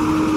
you